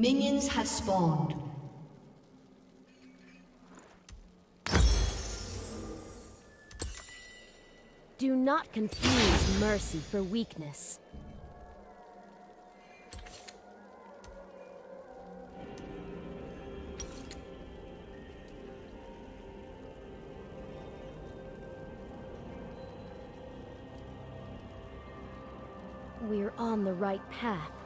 Minions have spawned. Do not confuse mercy for weakness. We're on the right path.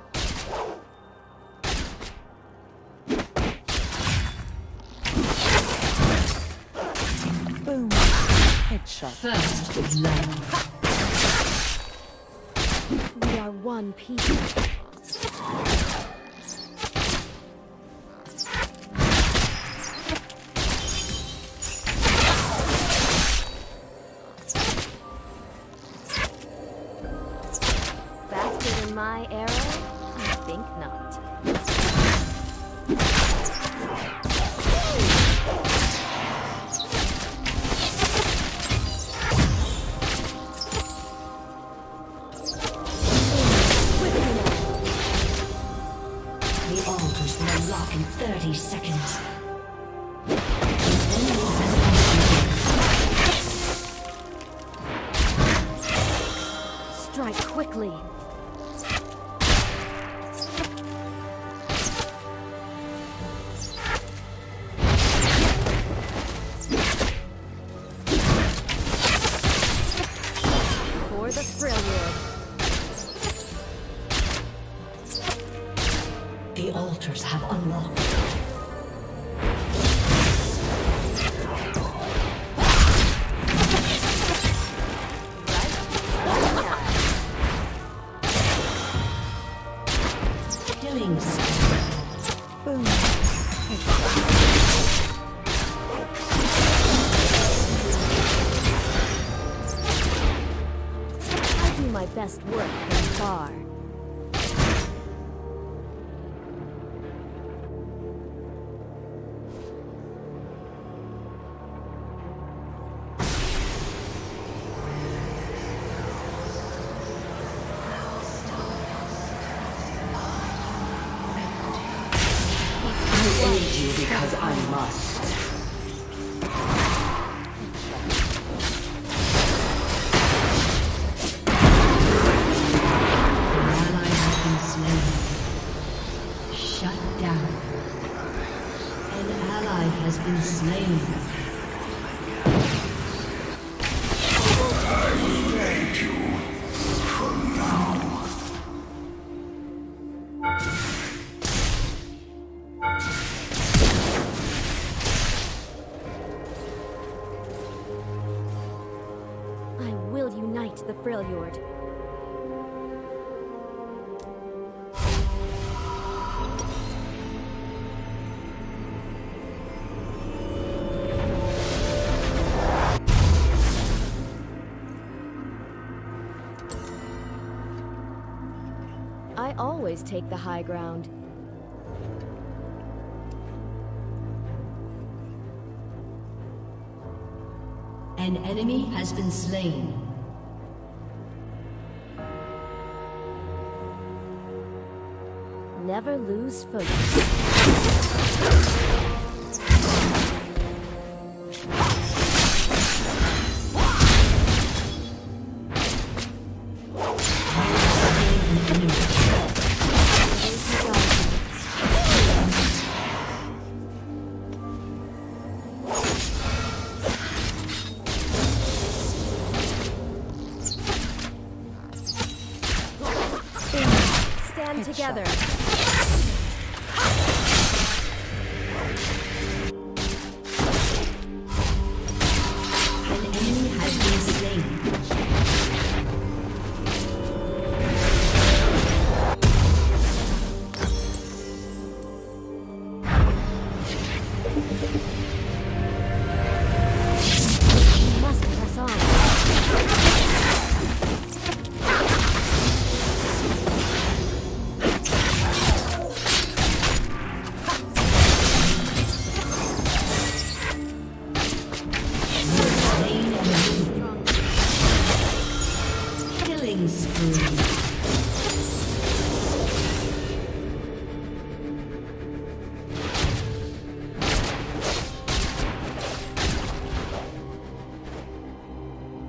Headshot. First love. We are one people. Faster than my arrow? I think not. Strike quickly. Killing. Boom. I do my best work from far. Aid you because I must. Freljord. I always take the high ground. An enemy has been slain. Never lose focus. Stand together.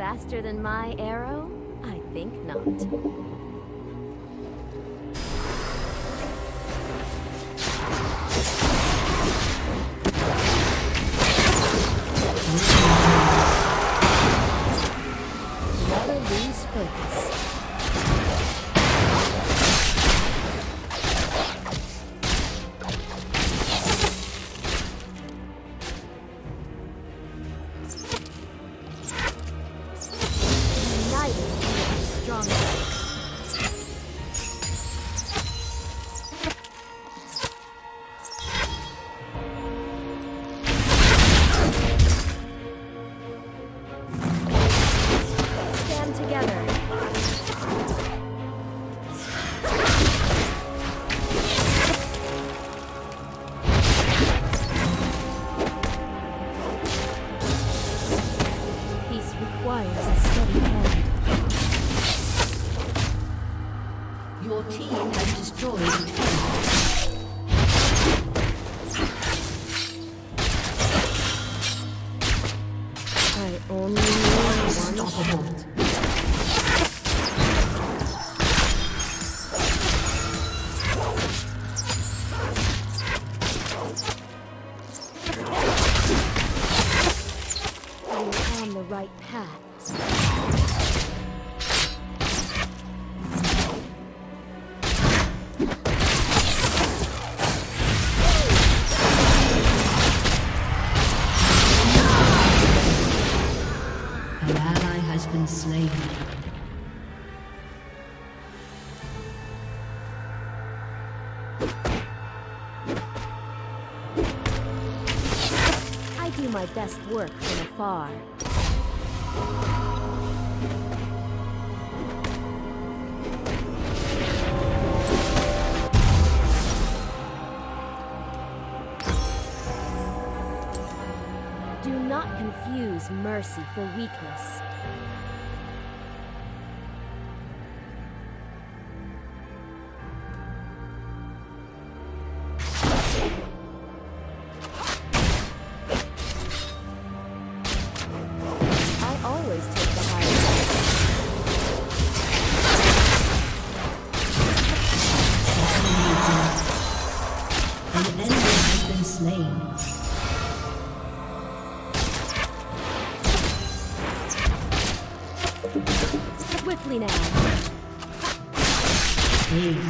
Faster than my arrow? I think not. Your team has destroyed best work from afar. Do not confuse mercy for weakness. Slain. Swiftly now. Ace.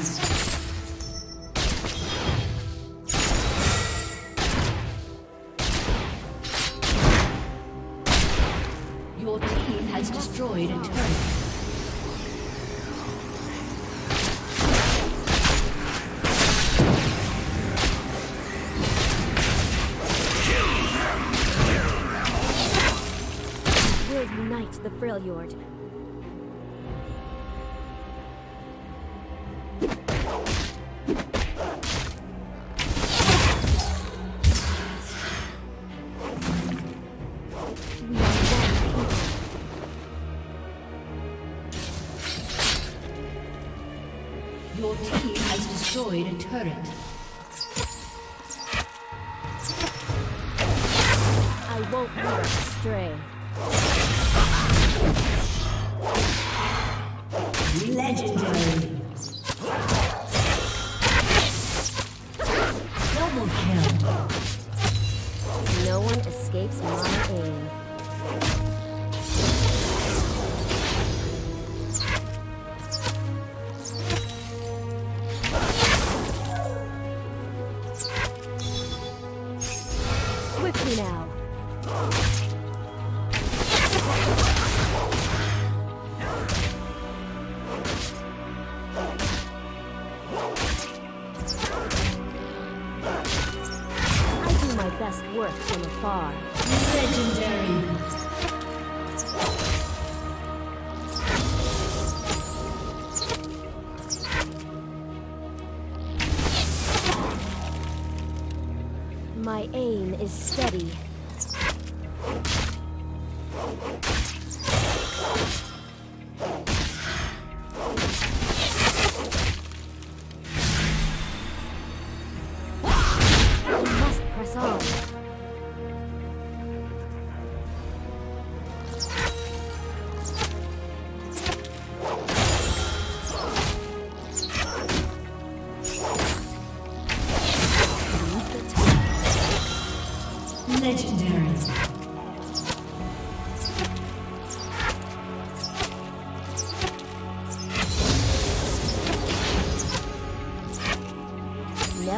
Freljord. We are one people. Your team has destroyed a turret. I won't lead us astray. Legendary. Double kill. No one escapes my aim. Swiftly now.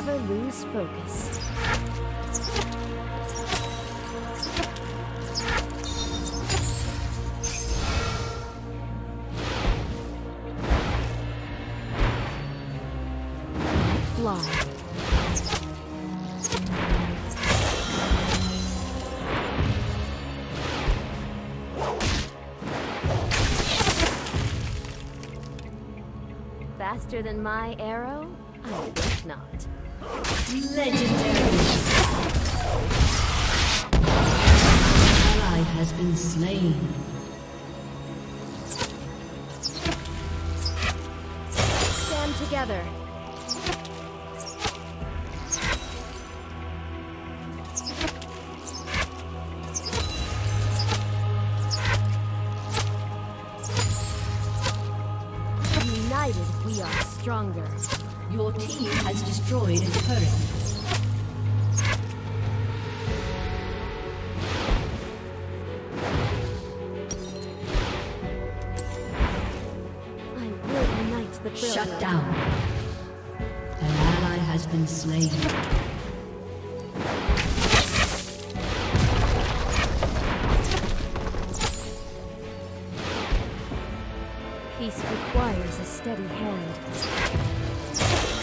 Never lose focus. Fly. Faster than my arrow? I think not. Legendary. Ally has been slain. Stand together. United, we are stronger. Your team has destroyed a turret. I will unite the Shut down. An ally has been slain. Requires a steady hand.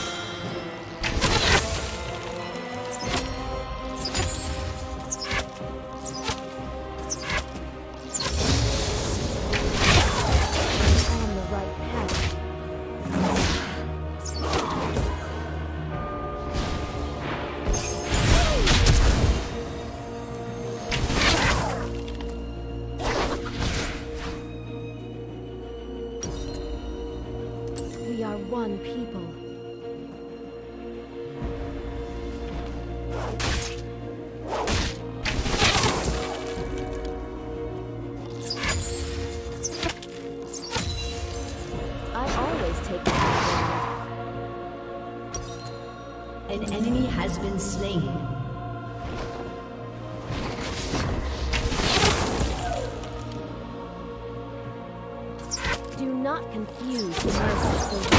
People. I always take. An enemy has been slain. Do not confuse merciful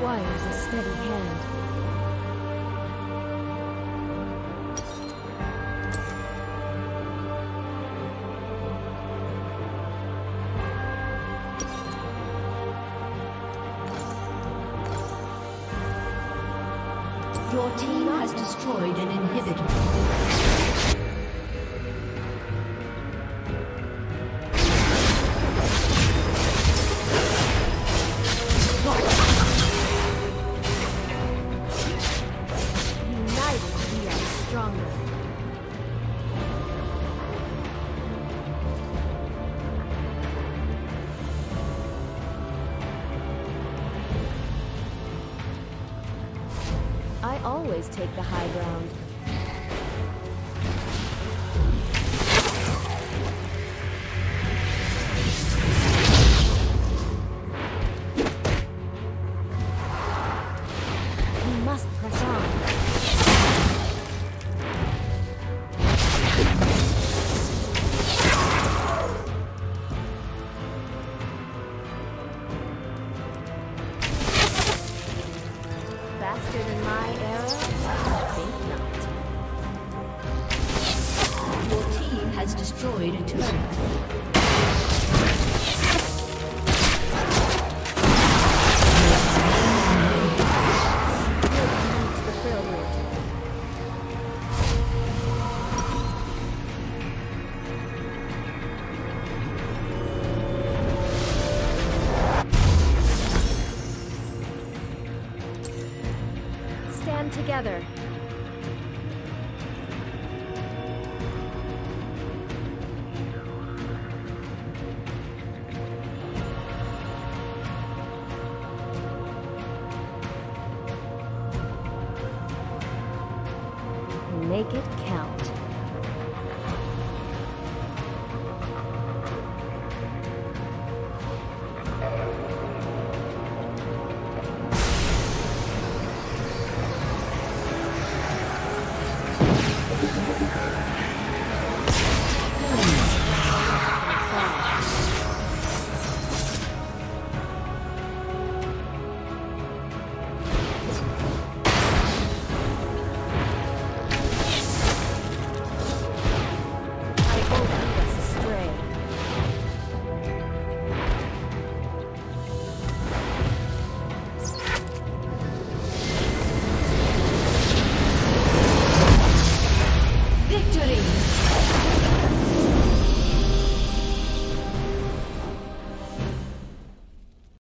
requires a steady hand. Always take the high ground. Destroyed Make it count.